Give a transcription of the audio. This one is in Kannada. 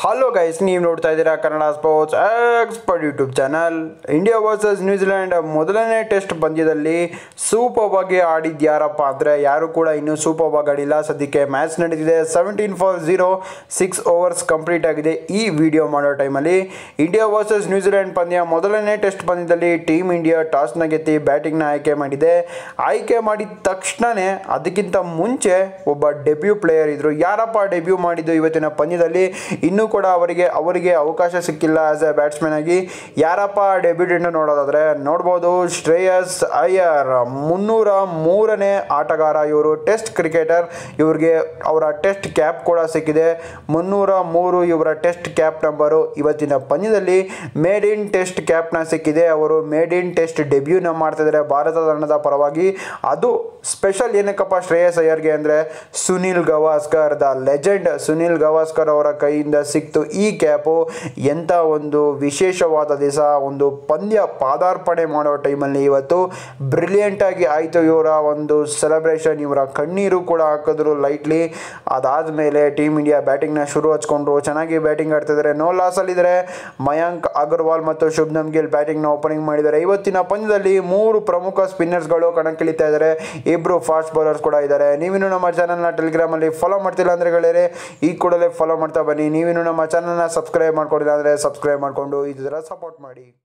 ಹಲೋ ಗೈಸ್ ನೀವು ನೋಡ್ತಾ ಇದ್ದೀರಾ Kannada sports expert YouTube channel India versus New Zealand ಮೊದಲನೇ ಟೆಸ್ಟ್ ಪಂದ್ಯದಲ್ಲಿ ಸೂಪರ್ ಆಗಿ ಆಡಿದ್ಯಾರಪ್ಪ ಅಂದರೆ ಯಾರು ಕೂಡ ಇನ್ನೂ ಸೂಪರ್ ಆಗಿ ಆಡಿಲ್ಲ. ಸದ್ಯಕ್ಕೆ ಮ್ಯಾಚ್ ನಡೀತಿದೆ. Seventeen for zero six overs complete ಆಗಿದೆ ಈ ವಿಡಿಯೋ ಮಾಡೋ ಟೈಮಲ್ಲಿ ಇಂಡಿಯಾ ವರ್ಸಸ್ ನ್ಯೂಜಿಲೆಂಡ್ ಪಂದ್ಯ ಮೊದಲನೇ ಟೆಸ್ಟ್ ಪಂದ್ಯದಲ್ಲಿ ಟೀಮ್ ಇಂಡಿಯಾ ಟಾಸ್ನ ಗೆದ್ದಿ ಬ್ಯಾಟಿಂಗ್ನ ಆಯ್ಕೆ ಮಾಡಿದೆ. ಆಯ್ಕೆ ಮಾಡಿದ ತಕ್ಷಣವೇ ಅದಕ್ಕಿಂತ ಮುಂಚೆ ಒಬ್ಬ ಡೆಬ್ಯೂ ಪ್ಲೇಯರ್ ಇದ್ದರು ಯಾರಪ್ಪ ಡೆಬ್ಯೂ ಮಾಡಿದ್ದು ಇವತ್ತಿನ ಪಂದ್ಯದಲ್ಲಿ? ಇನ್ನೂ ಕೂಡ ಅವರಿಗೆ ಅವರಿಗೆ ಅವಕಾಶ ಸಿಕ್ಕಿಲ್ಲ ಆಸ್ ಎ ಬ್ಯಾಟ್ಸ್ಮನ್ ಆಗಿ. ಯಾರಪ್ಪ ಡೆಬ್ಯೂಟೆಂಟ್ ನೋಡೋದಾದರೆ ನೋಡ್ಬೋದು ಶ್ರೇಯಸ್ ಅಯ್ಯರ್. ಮುನ್ನೂರ ಮೂರನೇ ಆಟಗಾರ ಇವರು ಟೆಸ್ಟ್ ಕ್ರಿಕೆಟರ್ ಇವ್ರಿಗೆ ಅವರ ಟೆಸ್ಟ್ ಕ್ಯಾಪ್ ಕೂಡ ಸಿಕ್ಕಿದೆ. ಮುನ್ನೂರ ಮೂರು ಇವರ ಟೆಸ್ಟ್ ಕ್ಯಾಪ್ ನಂಬರು ಇವತ್ತಿನ ಪಂದ್ಯದಲ್ಲಿ ಮೇಡ್ ಇನ್ ಟೆಸ್ಟ್ ಕ್ಯಾಪ್ನ ಸಿಕ್ಕಿದೆ. ಅವರು ಮೇಡ್ ಇನ್ ಟೆಸ್ಟ್ ಡೆಬ್ಯೂನ ಮಾಡ್ತಿದ್ದಾರೆ ಭಾರತ ತಂಡದ ಪರವಾಗಿ. ಅದು ಸ್ಪೆಷಲ್ ಏನಕ್ಕಪ್ಪ ಶ್ರೇಯಸ್ ಅಯ್ಯರ್ಗೆ ಅಂದರೆ ಸುನಿಲ್ ಗವಾಸ್ಕರ್ ದ ಲೆಜೆಂಡ್ ಸುನಿಲ್ ಗವಾಸ್ಕರ್ ಅವರ ಕೈಯಿಂದ ಸಿಕ್ತು. ಈ ಕ್ಯಾಪು ಎಂಥ ಒಂದು ವಿಶೇಷವಾದ ದಿವಸ, ಒಂದು ಪಂದ್ಯ ಪಾದಾರ್ಪಣೆ ಮಾಡೋ ಟೈಮಲ್ಲಿ ಇವತ್ತು ಬ್ರಿಲಿಯಂಟಾಗಿ ಆಯಿತು. ಇವರ ಒಂದು ಸೆಲೆಬ್ರೇಷನ್, ಇವರ ಕಣ್ಣೀರು ಕೂಡ ಹಾಕಿದ್ರು ಲೈಟ್ಲಿ ಅದಾದ ಮೇಲೆ ಟೀಮ್ ಇಂಡಿಯಾ ಬ್ಯಾಟಿಂಗ್ನ ಶುರು ಹಚ್ಕೊಂಡ್ರು. ಚೆನ್ನಾಗಿ ಬ್ಯಾಟಿಂಗ್ ಆಡ್ತಿದ್ದಾರೆ. ನೋ ಲಾಸಲ್ಲಿದ್ದಾರೆ ಮಯಾಂಕ್ ಅಗರ್ವಾಲ್ ಮತ್ತು ಶುಭ್ನಮ್ ಗಿಲ್ ಬ್ಯಾಟಿಂಗ್ನ ಓಪನಿಂಗ್ ಮಾಡಿದ್ದಾರೆ. ಇವತ್ತಿನ ಪಂದ್ಯದಲ್ಲಿ ಮೂರು ಪ್ರಮುಖ ಸ್ಪಿನ್ನರ್ಸ್ಗಳು ಕಣಕ್ಕಿಳಿತಾ ಇದ್ದಾರೆ. ಇಬ್ಬರು ಫಾಸ್ಟ್ ಬೌಲರ್ಸ್ ಕೂಡ ಇದ್ದಾರೆ. ನೀವಿನ್ನು ನಮ್ಮ ಚಾನಲ್ನ ಟೆಲಿಗ್ರಾಮಲ್ಲಿ ಫಾಲೋ ಮಾಡ್ತಿಲ್ಲ ಅಂದರೆ ಗೆಳೆಯರೆ, ಈ ಕೂಡಲೇ ಫಾಲೋ ಮಾಡ್ತಾ ಬನ್ನಿ. ನೀವಿನ್ನು ನಮ್ಮ ಚಾನಲ್ನ ಸಬ್ಸ್ಕ್ರೈಬ್ ಮಾಡ್ಕೊಂಡಿಲ್ಲ ಅಂದರೆ ಸಬ್ಸ್ಕ್ರೈಬ್ ಮಾಡಿಕೊಂಡು ಇದರ ಸಪೋರ್ಟ್ ಮಾಡಿ.